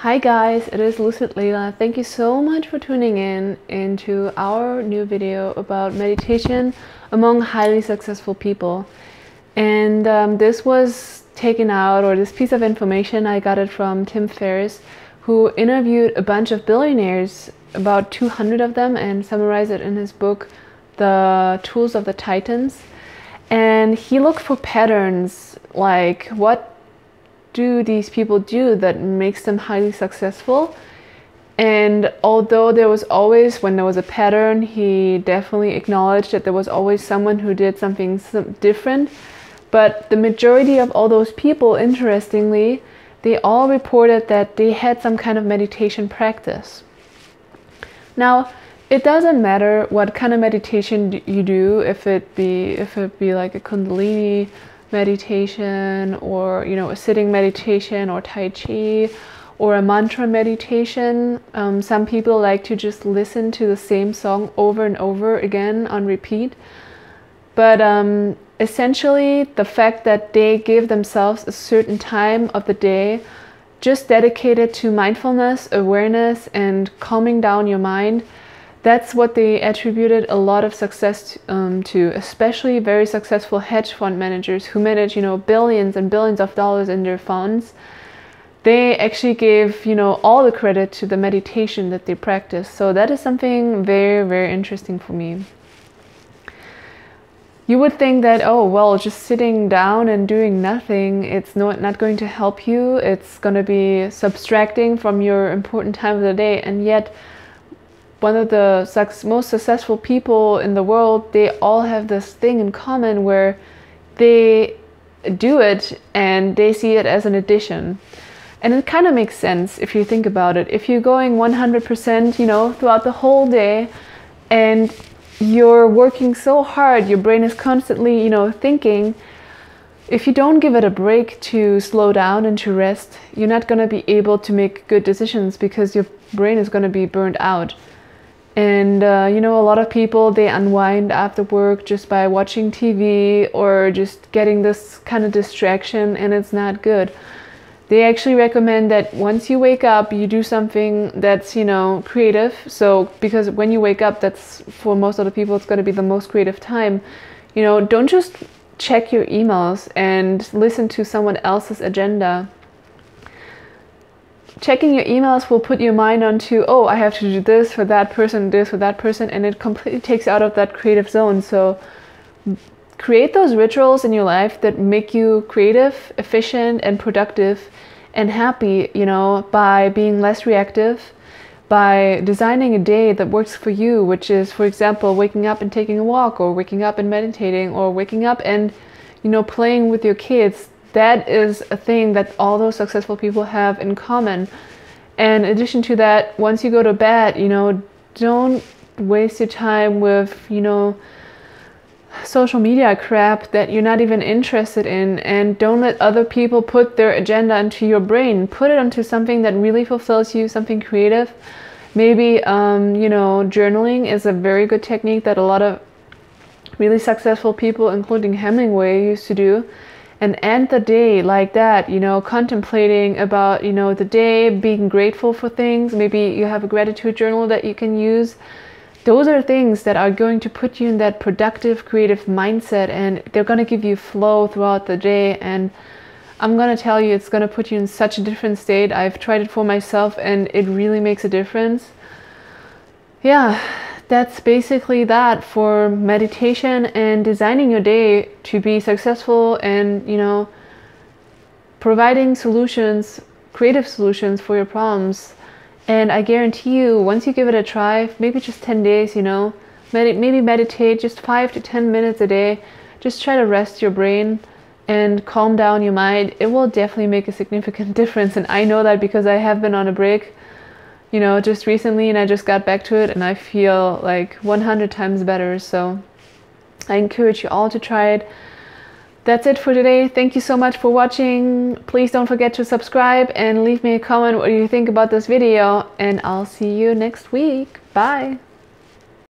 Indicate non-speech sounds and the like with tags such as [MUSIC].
Hi guys, it is Lucid Layla. Thank you so much for tuning in into our new video about meditation among highly successful people. And um, this was taken out, or this piece of information, I got it from Tim Ferriss, who interviewed a bunch of billionaires, about 200 of them, and summarized it in his book, The Tools of the Titans. And he looked for patterns like what do these people do that makes them highly successful? And although there was always, when there was a pattern, he definitely acknowledged that there was always someone who did something different. But the majority of all those people, interestingly, they all reported that they had some kind of meditation practice. Now, it doesn't matter what kind of meditation you do, if it be if it be like a Kundalini meditation or you know a sitting meditation or tai chi or a mantra meditation. Um, some people like to just listen to the same song over and over again on repeat. But um, essentially the fact that they give themselves a certain time of the day just dedicated to mindfulness awareness and calming down your mind that's what they attributed a lot of success um, to, especially very successful hedge fund managers who manage, you know, billions and billions of dollars in their funds. They actually gave, you know, all the credit to the meditation that they practice. So that is something very, very interesting for me. You would think that, oh, well, just sitting down and doing nothing, it's not, not going to help you. It's going to be subtracting from your important time of the day. And yet, one of the most successful people in the world, they all have this thing in common where they do it and they see it as an addition. And it kind of makes sense if you think about it. If you're going 100%, you know, throughout the whole day and you're working so hard, your brain is constantly, you know, thinking, if you don't give it a break to slow down and to rest, you're not going to be able to make good decisions because your brain is going to be burned out. And uh, you know, a lot of people they unwind after work just by watching TV or just getting this kind of distraction, and it's not good. They actually recommend that once you wake up, you do something that's you know creative. So because when you wake up, that's for most of the people, it's going to be the most creative time. You know, don't just check your emails and listen to someone else's agenda checking your emails will put your mind onto oh i have to do this for that person this for that person and it completely takes out of that creative zone. So create those rituals in your life that make you creative efficient and productive and happy you know by being less reactive by designing a day that works for you which is for example waking up and taking a walk or waking up and meditating or waking up and you know playing with your kids that is a thing that all those successful people have in common. And in addition to that, once you go to bed, you know, don't waste your time with, you know, social media crap that you're not even interested in. And don't let other people put their agenda into your brain. Put it onto something that really fulfills you something creative. Maybe um, you know journaling is a very good technique that a lot of really successful people including hemingway used to do and end the day like that, you know, contemplating about, you know, the day, being grateful for things. Maybe you have a gratitude journal that you can use. Those are things that are going to put you in that productive, creative mindset and they're going to give you flow throughout the day. And I'm going to tell you, it's going to put you in such a different state. I've tried it for myself and it really makes a difference. Yeah that's basically that for meditation and designing your day to be successful and you know providing solutions creative solutions for your problems. And i guarantee you once you give it a try maybe just 10 days you know med- maybe meditate just 5 to 10 minutes a day. Just try to rest your brain and calm down your mind. It will definitely make a significant [LAUGHS] difference. And i know that because i have been on a break you know, just recently and I just got back to it and I feel like 100 times better. So I encourage you all to try it. That's it for today. Thank you so much for watching. Please don't forget to subscribe and leave me a comment what you think about this video and I'll see you next week. Bye.